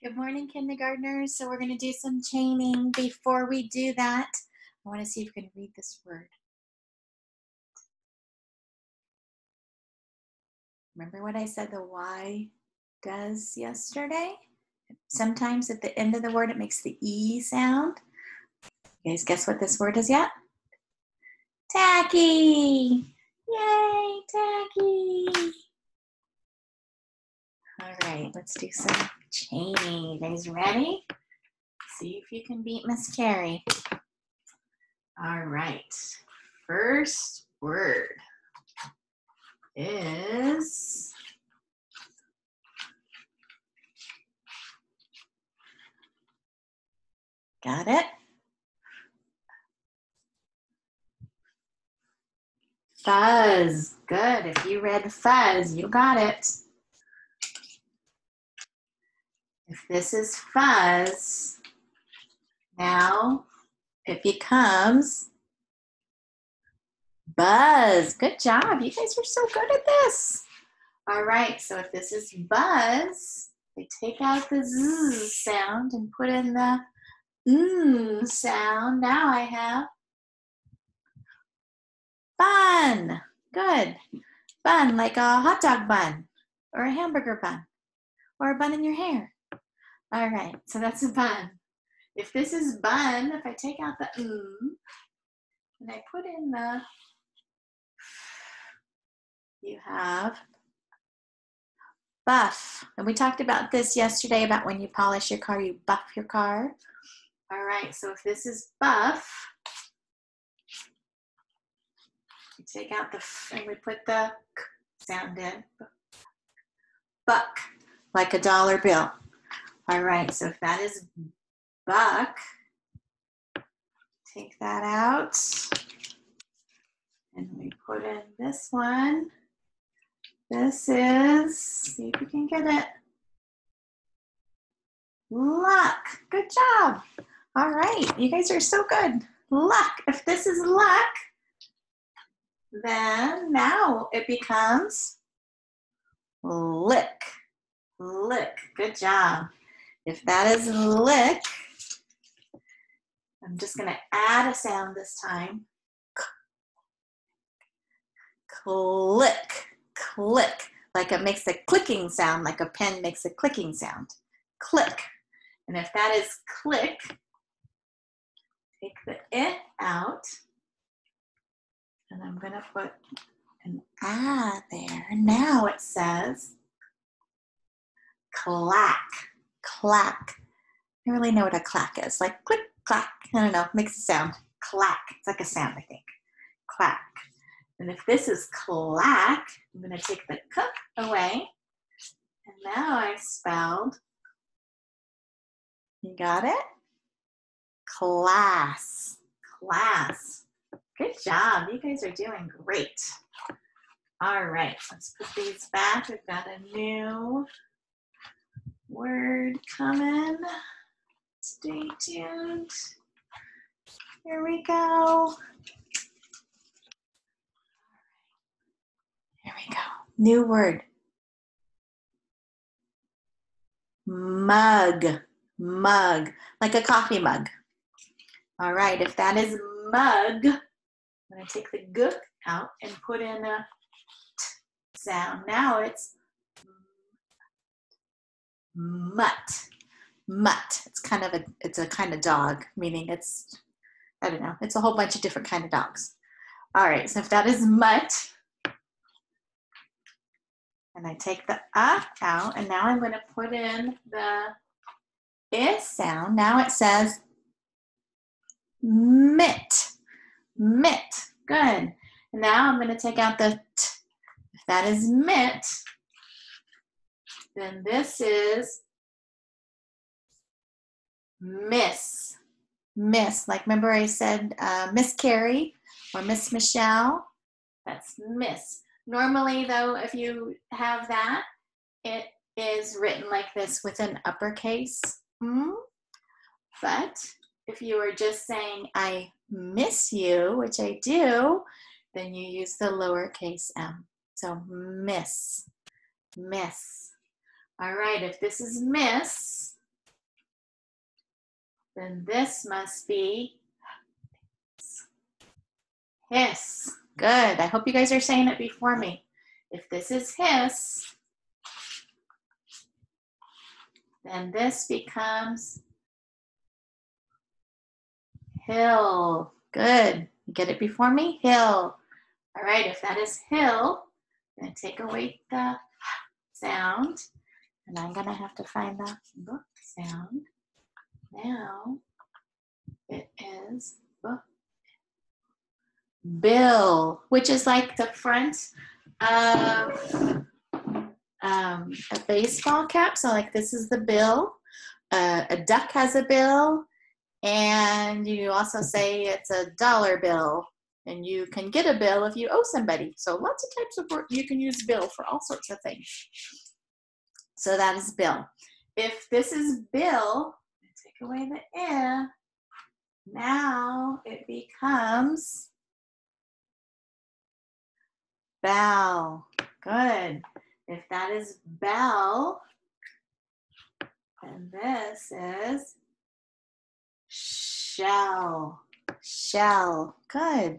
Good morning, kindergartners. So we're going to do some chaining. Before we do that, I want to see if you can read this word. Remember what I said the Y does yesterday? Sometimes at the end of the word, it makes the E sound. You guys guess what this word is yet? Tacky! Yay, tacky! All right, let's do some chaining. You guys ready? See if you can beat Miss Carrie. All right, first word is got it? Fuzz. Good. If you read fuzz, you got it. If this is fuzz, now it becomes buzz. Good job. You guys are so good at this. All right, so if this is buzz, we take out the z sound and put in the mm sound. Now I have bun. Good. Bun, like a hot dog bun or a hamburger bun or a bun in your hair. All right, so that's a bun. If this is bun, if I take out the mm and I put in the, you have buff. And we talked about this yesterday about when you polish your car, you buff your car. All right, so if this is buff, we take out the f and we put the k sound in. Buck, like a dollar bill. All right, so if that is buck, take that out. And we put in this one. This is, see if you can get it. Luck. Good job. All right, you guys are so good. Luck. If this is luck, then now it becomes lick. Lick. Good job. If that is lick, I'm just going to add a sound this time. Click, click, like it makes a clicking sound, like a pen makes a clicking sound. Click. And if that is click, take the it out, and I'm going to put an ah there. Now it says clack clack. I really know what a clack is. Like click, clack. I don't know, makes a sound. Clack. It's like a sound, I think. Clack. And if this is clack, I'm going to take the k away. And now I've spelled, you got it? Class. Class. Good job. You guys are doing great. All right, let's put these back. We've got a new word coming. Stay tuned. Here we go. Here we go. New word. Mug. Mug. Like a coffee mug. All right, if that is mug, I'm going to take the g out and put in a t sound. Now it's mutt. Mutt. It's kind of a it's a kind of dog, meaning it's I don't know, it's a whole bunch of different kind of dogs. All right, so if that is mutt, and I take the uh out, and now I'm going to put in the is sound. Now it says mitt. Mitt. Good. And now I'm going to take out the t. If that is mitt, then this is Miss. Miss. Like remember I said uh, Miss Carrie or Miss Michelle? That's Miss. Normally though, if you have that, it is written like this with an uppercase. Mm? But if you are just saying I miss you, which I do, then you use the lowercase m. So miss, miss. All right, if this is miss, then this must be hiss. Good. I hope you guys are saying it before me. If this is hiss, then this becomes hill. Good. Get it before me? Hill. All right, if that is hill, I'm going to take away the sound, and I'm to have to find the book sound. Now it is book. Bill, which is like the front of um, a baseball cap. So, like, this is the bill. Uh, a duck has a bill, and you also say it's a dollar bill, and you can get a bill if you owe somebody. So, lots of types of work you can use bill for all sorts of things. So, that is bill. If this is bill, take away the eh, now it becomes bow. Good. If that is bell, and this is shell. Shell. Good.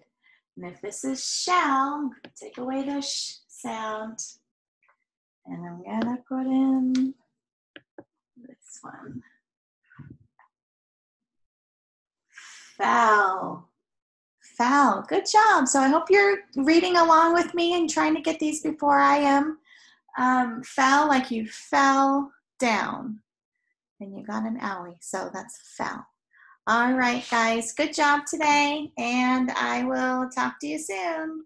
And if this is shell, take away the sh sound. And I'm going to put in this one. Foul. Foul. Good job. So I hope you're reading along with me and trying to get these before I am um, fell like you fell down and you got an owie. So that's fell. All right, guys. Good job today. And I will talk to you soon.